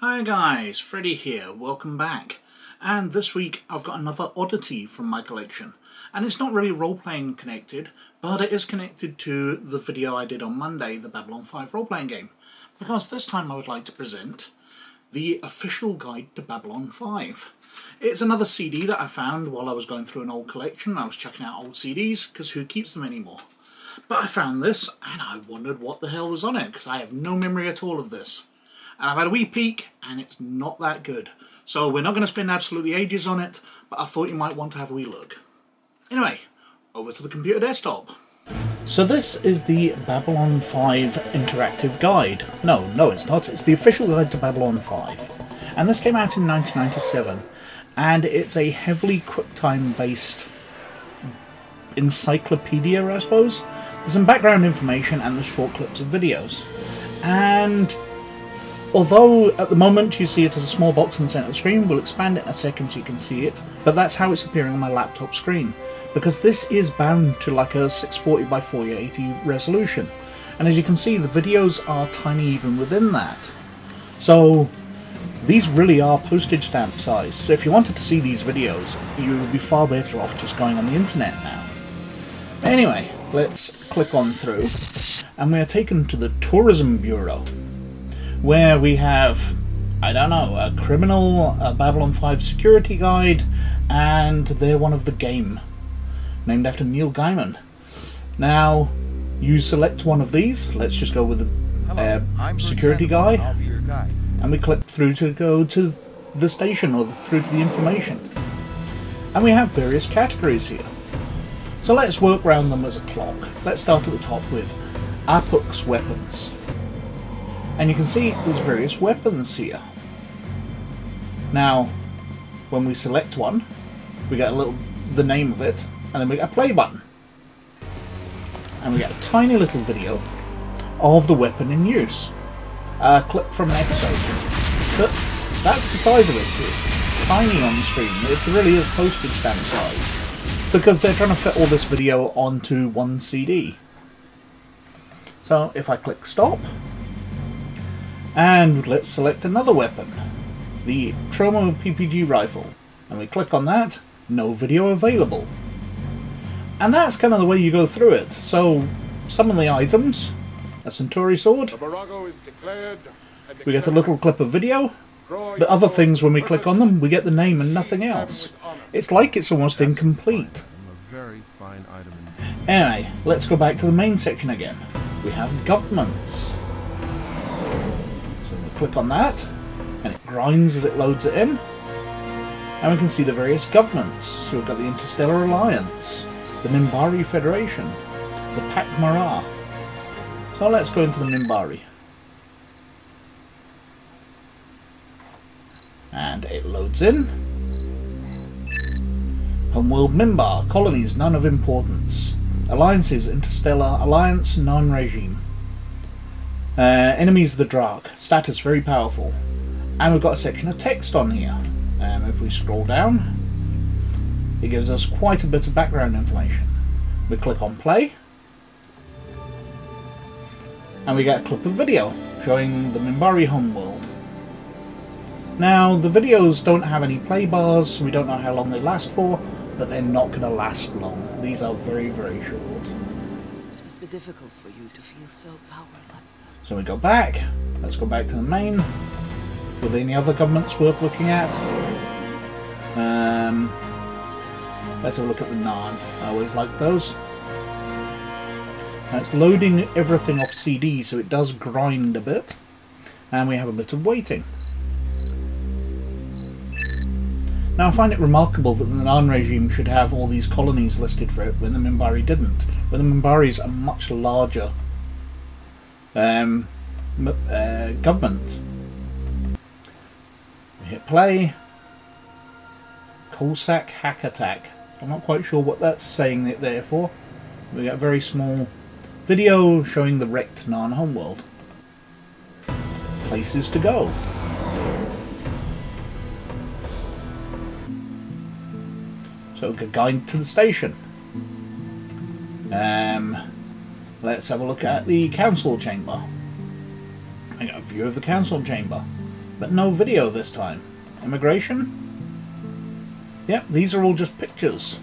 Hi guys, Freddy here, welcome back. And this week I've got another oddity from my collection. And it's not really role-playing connected, but it is connected to the video I did on Monday, the Babylon 5 role-playing game. Because this time I would like to present the official guide to Babylon 5. It's another CD that I found while I was going through an old collection. I was checking out old CDs, because who keeps them anymore? But I found this, and I wondered what the hell was on it, because I have no memory at all of this. And I've had a wee peek, and it's not that good. So we're not going to spend absolutely ages on it, but I thought you might want to have a wee look. Anyway, over to the computer desktop. So this is the Babylon 5 interactive guide. No, no it's not. It's the official guide to Babylon 5. And this came out in 1997. And it's a heavily QuickTime based encyclopedia, I suppose. There's some background information and the short clips of videos. And although at the moment you see it as a small box in the centre of the screen, we'll expand it in a second so you can see it, but that's how it's appearing on my laptop screen. Because this is bound to like a 640 by 480 resolution. And as you can see, the videos are tiny even within that. So these really are postage stamp size. So if you wanted to see these videos, you would be far better off just going on the internet now. Anyway, let's click on through, and we are taken to the Tourism Bureau, where we have, I don't know, a criminal, a Babylon 5 security guide, and they're one of the game, named after Neil Gaiman. Now, you select one of these, let's just go with the uh, security guy, and we click through to go to the station or through to the information. And we have various categories here. So let's work around them as a clock. Let's start at the top with Apuk's weapons. And you can see there's various weapons here. Now, when we select one, we get a little the name of it, and then we get a play button. And we get a tiny little video of the weapon in use. A clip from an episode. But that's the size of it. It's tiny on the screen. It really is postage stamp size because they're trying to fit all this video onto one CD. So if I click stop, and let's select another weapon, the Tromo PPG rifle, and we click on that, no video available. And that's kind of the way you go through it. So some of the items, a Centauri sword, we get a little clip of video, but other things, when we click on them, we get the name and nothing else. It's like it's almost incomplete. Anyway, let's go back to the main section again. We have governments. So we click on that, and it grinds as it loads it in. And we can see the various governments. So we've got the Interstellar Alliance, the Minbari Federation, the Pac Mara. So let's go into the Minbari. And it loads in. Homeworld Minbar, colonies none of importance. Alliances, Interstellar Alliance, Narn Regime. Uh, enemies the Drakh. status very powerful. And we've got a section of text on here. Um, if we scroll down, it gives us quite a bit of background information. We click on play, and we get a clip of video showing the Minbari homeworld. Now, the videos don't have any play bars, so we don't know how long they last for, but they're not going to last long. These are very, very short. It must be difficult for you to feel so powerless. So we go back. Let's go back to the main. Were there any other governments worth looking at? Um, let's have a look at the Narn. I always like those. Now it's loading everything off CD, so it does grind a bit. And we have a bit of waiting. Now I find it remarkable that the Narn regime should have all these colonies listed for it when the Minbari didn't. When the Minbari's a much larger um, uh, government. Hit play. Coalsack hack attack. I'm not quite sure what that's saying it there for. We got a very small video showing the wrecked Narn homeworld. Places to go. So going to the station. Um, Let's have a look at the council chamber. I got a view of the council chamber, but no video this time. Immigration? Yep, these are all just pictures.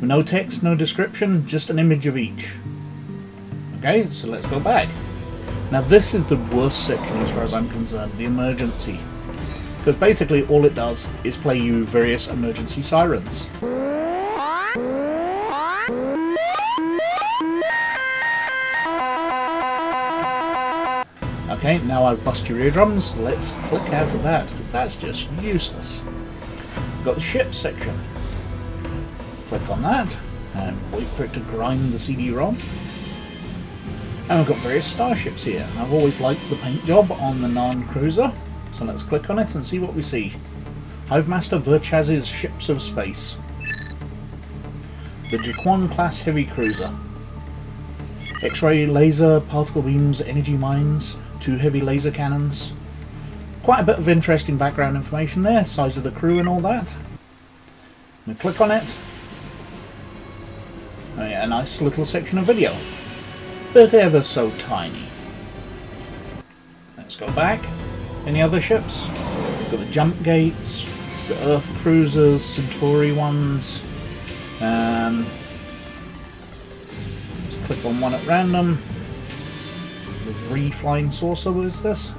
No text, no description, just an image of each. Okay, so let's go back. Now this is the worst section as far as I'm concerned, the emergency. Because basically all it does is play you various emergency sirens. Okay, now I've bust your eardrums, let's click out of that, because that's just useless. We've got the ship section. Click on that, and wait for it to grind the CD-ROM. And we've got various starships here. I've always liked the paint job on the Narn Cruiser, so let's click on it and see what we see. Hivemaster Verchaz's Ships of Space. The G'Quan class heavy cruiser. X-ray laser, particle beams, energy mines, two heavy laser cannons. Quite a bit of interesting background information there, size of the crew and all that. We click on it. Oh yeah, a nice little section of video but ever so tiny. Let's go back. Any other ships? We've got the jump gates, the Earth cruisers, Centauri ones. Um, let's click on one at random. The Vree flying saucer, what is this?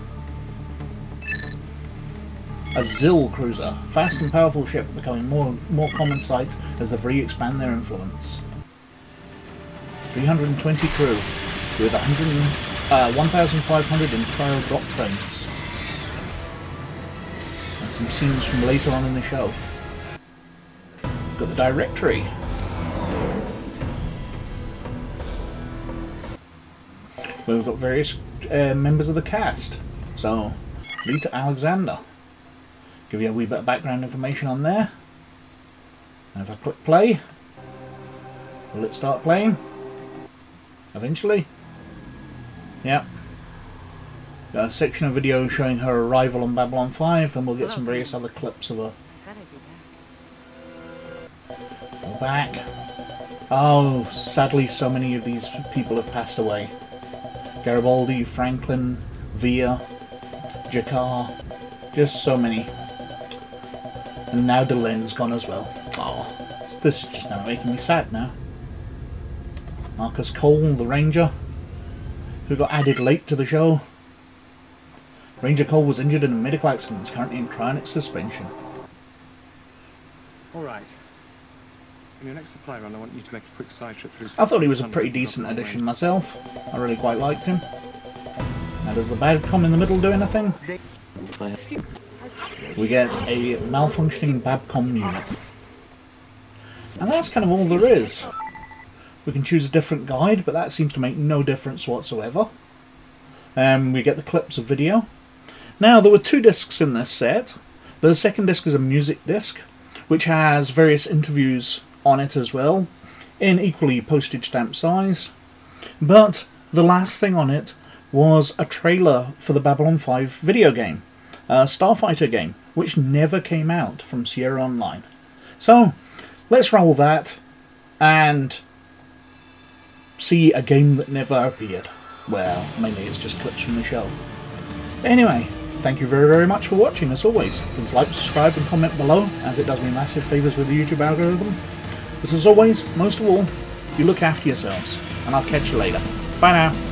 A Xill cruiser, fast and powerful ship becoming more and more common sight as the Vree expand their influence. 320 crew with 100, uh, 1,500 in cryo drop frames. Some scenes from later on in the show. Got the directory. Where we've got various uh, members of the cast. So, Lyta Alexander. Give you a wee bit of background information on there. And if I click play, will it start playing? Eventually? Yep. Got a section of video showing her arrival on Babylon 5 and we'll get some various other clips of her. Go back. Oh, sadly so many of these people have passed away. Garibaldi, Franklin, Vir, G'Kar, just so many. And now Delenn's gone as well. Oh, this is just now making me sad now. Marcus Cole, the Ranger, who got added late to the show. Ranger Cole was injured in a medical accident, and is currently in cryonic suspension. Alright. In your next supply run, I want you to make a quick side trip through... I thought he was a pretty decent addition myself. I really quite liked him. Now does the bad come in the middle do anything? We get a malfunctioning Babcom unit. And that's kind of all there is. We can choose a different guide, but that seems to make no difference whatsoever. Um, we get the clips of video. Now, there were two discs in this set. The second disc is a music disc, which has various interviews on it as well, in equally postage stamp size. But the last thing on it was a trailer for the Babylon 5 video game, a Starfighter game, which never came out from Sierra Online. So, let's roll that, and see a game that never appeared. Well, mainly it's just clips from the show. Anyway, thank you very, very much for watching, as always. Please like, subscribe, and comment below, as it does me massive favours with the YouTube algorithm. But as always, most of all, you look after yourselves, and I'll catch you later. Bye now.